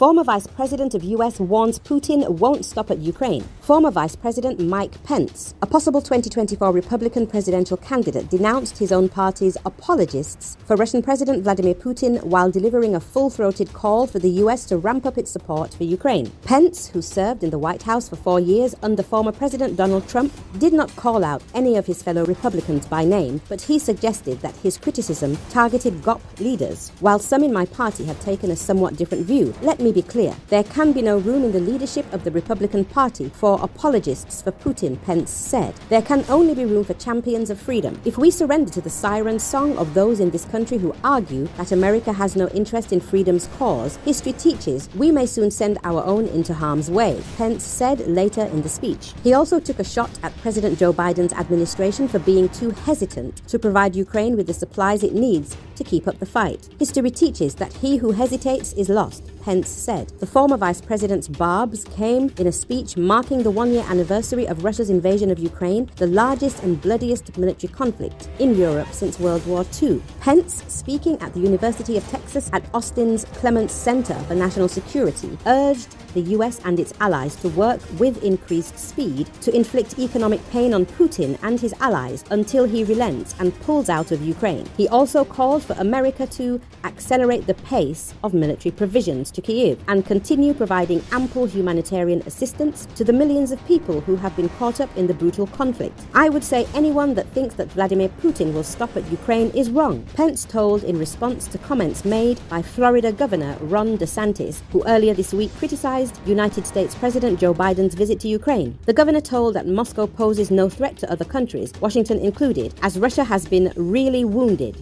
Former Vice President of US warns Putin won't stop at Ukraine. Former Vice President Mike Pence, a possible 2024 Republican presidential candidate, denounced his own party's apologists for Russian President Vladimir Putin while delivering a full throated call for the US to ramp up its support for Ukraine. Pence, who served in the White House for four years under former President Donald Trump, did not call out any of his fellow Republicans by name, but he suggested that his criticism targeted GOP leaders. While some in my party have taken a somewhat different view, let me be clear. There can be no room in the leadership of the Republican Party for apologists for Putin, Pence said. There can only be room for champions of freedom. If we surrender to the siren song of those in this country who argue that America has no interest in freedom's cause, history teaches we may soon send our own into harm's way, Pence said later in the speech. He also took a shot at President Joe Biden's administration for being too hesitant to provide Ukraine with the supplies it needs to keep up the fight. History teaches that he who hesitates is lost. Pence said. The former vice president's barbs came in a speech marking the one year anniversary of Russia's invasion of Ukraine, the largest and bloodiest military conflict in Europe since World War II. Pence, speaking at the University of Texas at Austin's Clements Center for National Security, urged the US and its allies to work with increased speed to inflict economic pain on Putin and his allies until he relents and pulls out of Ukraine. He also called for America to accelerate the pace of military provisions to Kyiv and continue providing ample humanitarian assistance to the millions of people who have been caught up in the brutal conflict. I would say anyone that thinks that Vladimir Putin will stop at Ukraine is wrong, Pence told in response to comments made by Florida Governor Ron DeSantis, who earlier this week criticized United States President Joe Biden's visit to Ukraine. The governor told that Moscow poses no threat to other countries, Washington included, as Russia has been really wounded